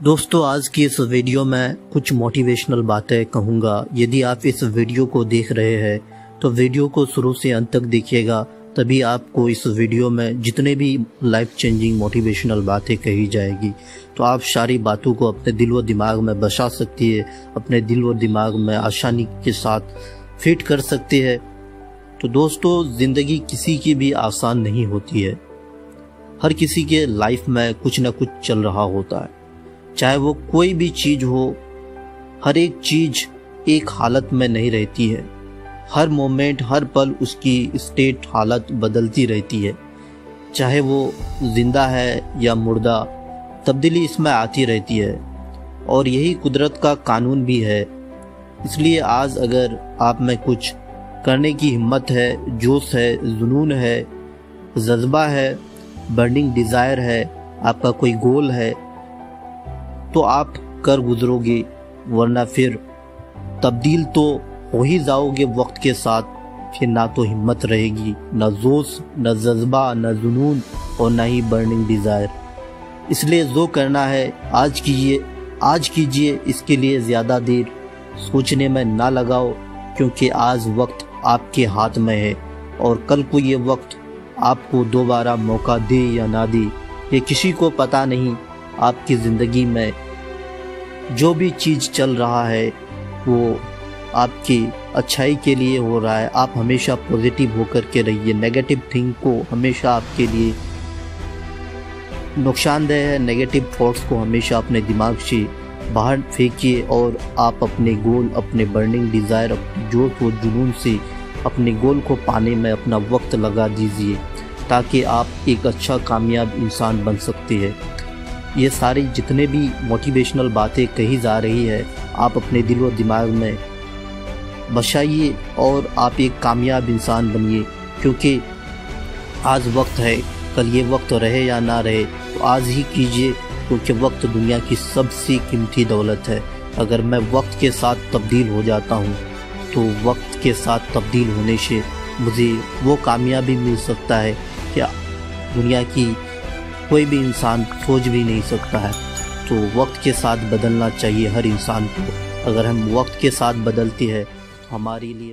दोस्तों, आज की इस वीडियो में कुछ मोटिवेशनल बातें कहूँगा। यदि आप इस वीडियो को देख रहे हैं तो वीडियो को शुरू से अंत तक देखिएगा, तभी आपको इस वीडियो में जितने भी लाइफ चेंजिंग मोटिवेशनल बातें कही जाएगी तो आप सारी बातों को अपने दिल व दिमाग में बसा सकती है, अपने दिल व दिमाग में आसानी के साथ फिट कर सकती है। तो दोस्तों, ज़िंदगी किसी की भी आसान नहीं होती है। हर किसी के लाइफ में कुछ ना कुछ चल रहा होता है। चाहे वो कोई भी चीज़ हो, हर एक चीज़ एक हालत में नहीं रहती है। हर मोमेंट, हर पल उसकी स्टेट हालत बदलती रहती है। चाहे वो ज़िंदा है या मुर्दा, तब्दीली इसमें आती रहती है। और यही कुदरत का कानून भी है। इसलिए आज अगर आप में कुछ करने की हिम्मत है, जोश है, जुनून है, जज्बा है बर्निंग डिज़ायर है, आपका कोई गोल है तो आप कर गुजरोगे, वरना फिर तब्दील तो हो ही जाओगे वक्त के साथ, फिर ना तो हिम्मत रहेगी, न जोश, न जज्बा, न जुनून और ना ही बर्निंग डिज़ायर इसलिए जो करना है, आज कीजिए आज कीजिए, इसके लिए ज़्यादा देर सोचने में ना लगाओ, क्योंकि आज वक्त आपके हाथ में है और कल को ये वक्त आपको दोबारा मौका दे या ना दे, ये किसी को पता नहीं आपकी ज़िंदगी में जो भी चीज़ चल रहा है, वो आपकी अच्छाई के लिए हो रहा है। आप हमेशा पॉजिटिव होकर के रहिए। नेगेटिव थिंग को हमेशा आपके लिए नुकसानदेह है। नेगेटिव थॉट्स को हमेशा अपने दिमाग से बाहर फेंकिए और आप अपने गोल अपने बर्निंग डिज़ायर अपने जोश व जुनून से अपने गोल को पाने में अपना वक्त लगा दीजिए, ताकि आप एक अच्छा कामयाब इंसान बन सकते हैं। ये सारी जितने भी मोटिवेशनल बातें कही जा रही है, आप अपने दिल और दिमाग में बसाइए और आप एक कामयाब इंसान बनिए, क्योंकि आज वक्त है, कल ये वक्त रहे या ना रहे तो आज ही कीजिए, क्योंकि वक्त दुनिया की सबसे कीमती दौलत है। अगर मैं वक्त के साथ तब्दील हो जाता हूँ तो वक्त के साथ तब्दील होने से मुझे वो कामयाबी मिल सकता है कि दुनिया की कोई भी इंसान सोच भी नहीं सकता है। तो वक्त के साथ बदलना चाहिए हर इंसान को। अगर हम वक्त के साथ बदलती हैं तो हमारे लिए